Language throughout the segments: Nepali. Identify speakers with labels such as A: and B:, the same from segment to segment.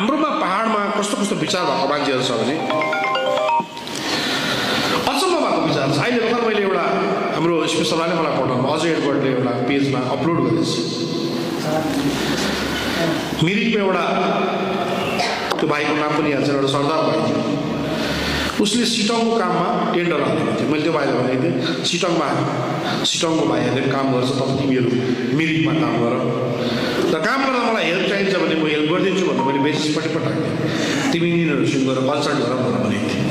A: हाम्रोमा पाहाडमा कस्तो कस्तो विचार भएको मान्छेहरू छ भने अचम्म भएको विचार छ। अहिले भर्खर मैले एउटा हाम्रो स्पेसललाई मलाई पठाउनु अजय एडवर्डले एउटा पेजमा अपलोड गरेछ। मिरिकमा एउटा त्यो भाइको नाम पनि याद छ एउटा सरदार भाइ। थियो उसले सिटङको काममा टेन्डर हालेको थियो। मैले त्यो भाइलाई भनेको थिएँ सिटङमा सिटङको भाइहरूले काम गर्छ तब तिमीहरू मिरिकमा काम गर। काम गर्दा मलाई हेल्प चाहिन्छ भने म हेल्प गरिदिन्छु भनेर मैले बेसिसपट्टि पठाएको थिएँ तिमी यिनीहरूसँग गएर कन्सल्ट गर भनेर भनेको थिएँ।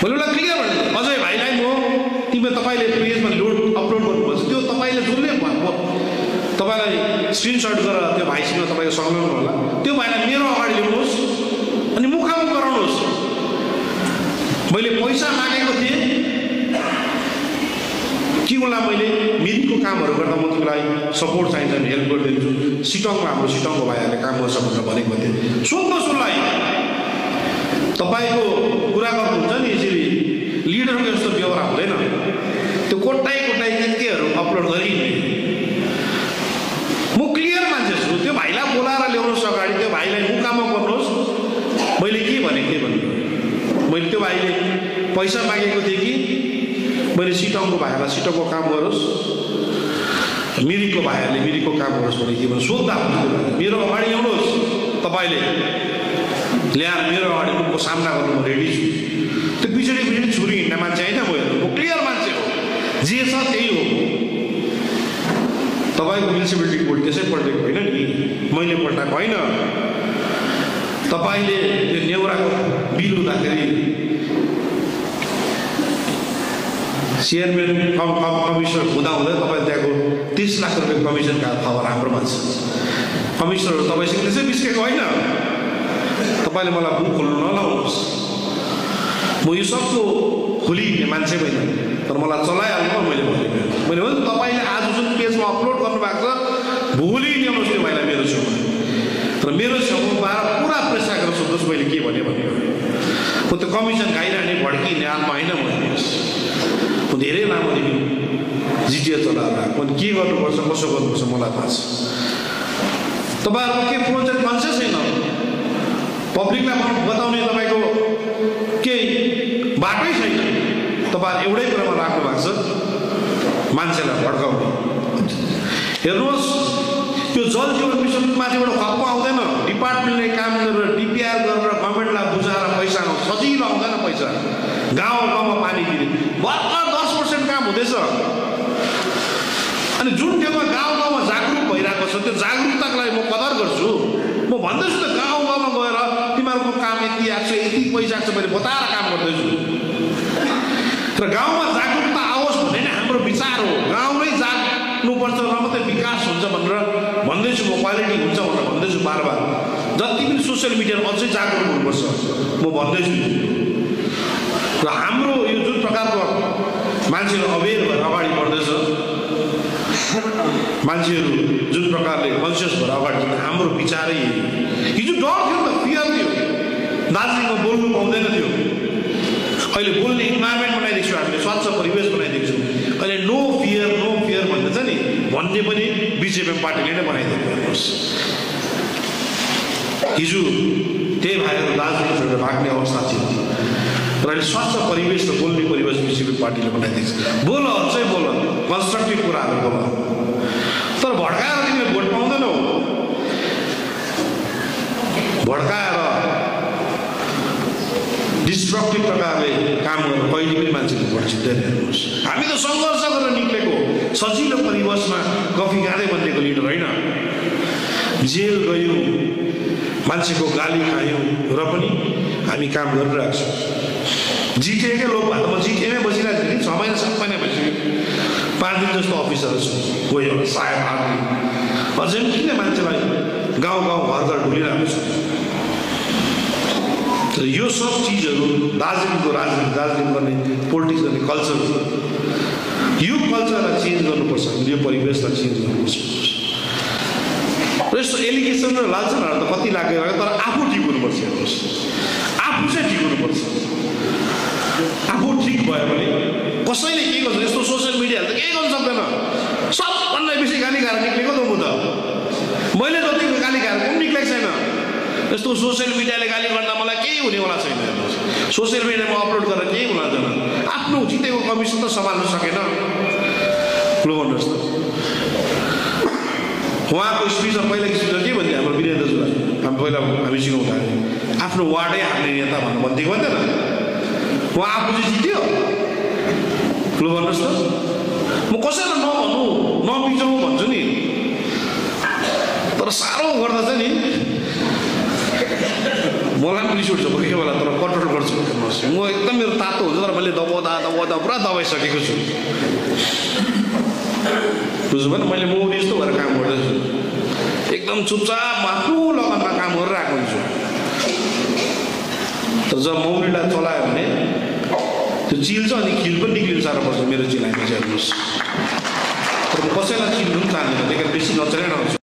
A: मैले उसलाई क्लियर भने अझै भाइलाई म तिमी तपाईँले पेजमा लोड अपलोड गर्नुपर्छ त्यो तपाईँले भएको तपाईँलाई स्क्रिनसट गरेर त्यो भाइसँग तपाईँको संलग्न होला। त्यो भाइलाई मेरो अगाडि ल्याउनुहोस् अनि मुखामुख गराउनुहोस्। मैले पैसा मागेको थिएँ। उसलाई मैले मिरिकको कामहरू गर्दा म तिमीलाई सपोर्ट चाहिन्छ भने हेल्प गरिदिन्छु। सिटङमा हाम्रो सिटङको भाइहरूले काम गर्छ भनेर भनेको थिएँ सोध्नुहोस् उसलाई तपाईँको कुरा गर्नुहुन्छ नि यसरी लिडरको जस्तो व्यवहार हुँदैन। त्यो कोटाइ कोटाइ केहरू अपलोड गरिहिँड्ने म क्लियर मान्छे छु त्यो भाइलाई बोलाएर ल्याउनुहोस् अगाडि त्यो भाइलाई मुकामा गर्नुहोस्। मैले के भनेको थिएँ भन्नु? मैले त्यो भाइले पैसा मागेको थिएँ कि मैले सिटङको भाइहरूलाई सिटङको काम गरोस् मिरिकको भाइहरूले मिरिकको काम गरोस् भने सोद्धा हुन्छ मेरो अगाडि ल्याउनुहोस् तपाईँले ल्याएर मेरो अगाडि उनको सामना गर्नु म रेडी छु। त्यो पछाडि पछाडि छुरी हिँड्ने मान्छे होइन म म क्लियर मान्छे हो। जे छ त्यही हो। तपाईँको म्युनिसिपालिटी बोर्ड त्यसै पल्टेको होइन नि। मैले पल्टाएको होइन। तपाईँले त्यो नेउराको बिल हुँदाखेरि चेयरम्यान कम कम कमिसनर हुँदा हुँदै तपाईँ त्यहाँको तिस लाख रुपियाँ कमिसनका खबर हाम्रोमा छ कमिसनरहरू तपाईँसँग त्यसै बिस्केको होइन तपाईँले मलाई बुक खोल्नु नलाउनुहोस् म यो सबको खोलिहिँड्ने मान्छे होइन तर मलाई चलाइहाल्नु मैले भनेको मैले भने तपाईँले आज जुन पेजमा अपलोड गर्नुभएको छ भोलि ल्याउनुहोस् त्यो भाइलाई मेरो छेउमा र मेरो छेउमा बाह्र पुरा प्रेस राखेर सोध्नुहोस् मैले के भने भनेको म त्यो कमिसन खाइरहने भड्किने आत्मा होइन म धेरै लामोदेखि जिटिए चलाएर आएको। के गर्नुपर्छ कसो गर्नुपर्छ मलाई थाहा छ। तपाईँहरूको के प्रोजेक्ट कन्सियस छैन? पब्लिकलाई बताउने तपाईँको केही बाटै छैन। तपाईँहरू एउटै कुरामा राख्नु भएको छ। मान्छेलाई भड्काउने। हेर्नुहोस् त्यो जल जीवन मिसनमाथि एउटा खप्प आउँदैन। डिपार्टमेन्टले काम गरेर डिपिआर गरेर गभर्मेन्टलाई बुझाएर पैसा सजिलो आउँदैन पैसा। गाउँ गाउँमा पानी दिने। भर्खर हुँदैछ। अनि जुन ठाउँमा गाउँ गाउँमा जागरुक भइरहेको छ त्यो जागरुकताको लागि म कदर गर्छु। म भन्दैछु त गाउँ गाउँमा गएर तिमीहरूको काम यति आएको छ यति पैसा छ मैले बताएर काम गर्दैछु। र गाउँमा जागरुकता आओस् भन्ने नै हाम्रो विचार हो। गाउँ नै जाग्नुपर्छ र मात्रै विकास हुन्छ भनेर भन्दैछु म क्वालिटी हुन्छ भनेर भन्दैछु बार बार जति पनि सोसियल मिडियामा अझै जागरुक हुनुपर्छ म भन्दैछु। र हाम्रो यो जुन प्रकारको मान्छेहरू अवेर भएर अगाडि बढ्दैछ। मान्छेहरू जुन प्रकारले कन्सियस भएर अगाडि हाम्रो विचारै हिजो डर थियो त फियर थियो। दार्जिलिङमा बोल्नु पाउँदैन थियो। अहिले बोल्ने इन्भाइरोमेन्ट बनाइदिएको छु हामीले स्वच्छ परिवेश बनाइदिएको छु। अहिले नो फियर नो फियर भन्छ नि। भन्ने पनि बिजेपी पार्टीले नै बनाइदिएको हेर्नुहोस् हिजो त्यही भएर दार्जिलिङ छोडेर भाग्ने अवस्था थियो। र अहिले स्वच्छ परिवेश र बोल्ने परिवेश बिजेपी पार्टीले बनाइदिएको छ। बोल अझै बोल। कन्स्ट्रक्टिभ कुराहरू बोल तर भड्काएर तिमीले भोट पाउँदैनौ। भड्काएर डिस्ट्रक्टिभ प्रकारले काम गरेर कहिले पनि मान्छेले भोट जित्दैन हेर्नुहोस्। हामी त सङ्घर्ष गरेर निक्लेको सजिलो परिवेशमा कफी खाँदै बनिएको लिडर होइन? जेल गयौँ। मान्छेको गाली खायौँ र पनि हामी काम गरिरहेको छौँ। जिटिएकै लोक भए त म जिटिएमै बसिरहेको थिएँ। नि छ महिना सात महिना भइसक्यो। पाँच दिन जस्तो अफिसहरू छु गयो सायद आठ दिन अझै किन मान्छेलाई गाउँ गाउँ घर घर ढुलिरहेको छ? तर यो सब चिजहरू दार्जिलिङको राजनीति दार्जिलिङ गर्ने पोलिटिक्स गर्ने कल्चर यो कल्चरलाई चेन्ज गर्नुपर्छ। यो परिवेशलाई चेन्ज गर्नुपर्छ। र एलिगेसन र लालचनहरू त कति लाग्यो तर आफू ठिक हुनुपर्छ हेर्नुहोस्। आफू चाहिँ ठिक हुनुपर्छ। आफू ठिक भयो भने कसैले के गर्छ? यस्तो सोसियल मिडियाले त केही गर्नु सक्दैन। सबभन्दा बेसी गाली खाएर निक्लेको त म त मैले जति गाली खाएर पनि निक्लेको छैन। यस्तो सोसियल मिडियाले गाली गर्दा मलाई केही हुनेवाला छैन हेर्नुहोस्। सोसियल मिडियामा अपलोड गरेर केही हुन आफ्नो जितेको कमिसन त सम्हाल्नु सकेन। लु भन्नुहोस् त उहाँको स्पिचमा पहिलाको स्पिचमा के भन्थ्यो? हाम्रो वीरेन्द्र दाजुलाई हामी पहिला हामी सिकाउँदा आफ्नो वार्डै हाल्ने नेता भन्नु भन्थ्यो भन्दैन उहाँ आफू चाहिँ जित्यो। लु भन्नुहोस् त। म कसैलाई नभन्नु नबिजाउँ भन्छु नि। तर साह्रो गर्दा चाहिँ नि मलाई पनि रिस उठ्छ कोही कोही बेला तर कन्ट्रोल गर्छु म एकदम मेरो तातो हुन्छ तर मैले दबाउँदा दबाउँदा पुरा दबाइसकेको छु। बुझ्नु भएन मैले मौरी जस्तो भएर काम गर्दैछु। एकदम चुपचाप आफ्नो लगनमा काम गरिरहेको हुन्छु। तर जब मौरीलाई चलायो भने त्यो चिल्छ अनि खिल पनि निक्लिनु साह्रो पर्छ मेरो चिलाइमा चाहिँ हेर्नुहोस्। तर म कसैलाई चिल्नु पनि चाहदिनँ त्यही कारण बेसी नचलाइ